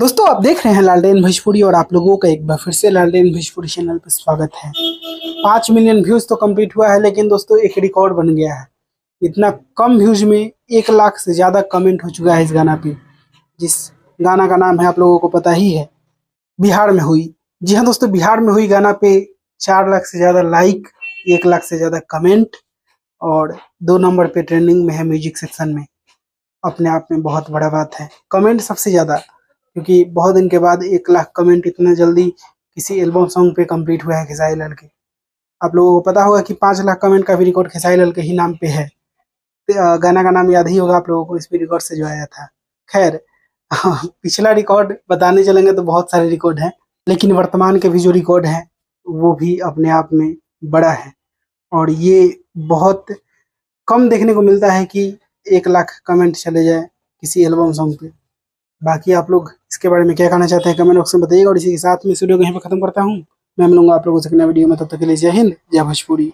दोस्तों, आप देख रहे हैं लालटेन भोजपुरी और आप लोगों का एक बार फिर से लालटेन भोजपुरी चैनल पर स्वागत है। पाँच मिलियन व्यूज़ तो कंप्लीट हुआ है, लेकिन दोस्तों, एक रिकॉर्ड बन गया है। इतना कम व्यूज़ में एक लाख से ज़्यादा कमेंट हो चुका है इस गाना पे, जिस गाना का नाम है, आप लोगों को पता ही है, बिहार में हुई। जी हाँ दोस्तों, बिहार में हुई गाना पे चार लाख से ज़्यादा लाइक एक लाख से ज़्यादा कमेंट और दो नंबर पे ट्रेंडिंग में है म्यूज़िक सेक्शन में। अपने आप में बहुत बड़ा बात है। कमेंट सबसे ज़्यादा क्योंकि बहुत दिन के बाद एक लाख कमेंट इतना जल्दी किसी एल्बम सॉन्ग पे कंप्लीट हुआ है खेसारी लाल के। आप लोगों को पता होगा कि पाँच लाख कमेंट का भी रिकॉर्ड खेसारी लाल के ही नाम पे है। गाना का नाम याद ही होगा आप लोगों को, इस भी रिकॉर्ड से जो आया था। खैर, पिछला रिकॉर्ड बताने चलेंगे तो बहुत सारे रिकॉर्ड हैं, लेकिन वर्तमान के भी जो रिकॉर्ड है, वो भी अपने आप में बड़ा है। और ये बहुत कम देखने को मिलता है कि एक लाख कमेंट चले जाए किसी एल्बम सॉन्ग पे। बाकी आप लोग इसके बारे में क्या कहना चाहते हैं कमेंट बॉक्स में बताइएगा और इसी के साथ में इस वीडियो को यहीं पर खत्म करता हूँ। मैं मिलूँगा आप लोगों से नया वीडियो में, तब तक के लिए जय हिंद, जय भोजपुरी।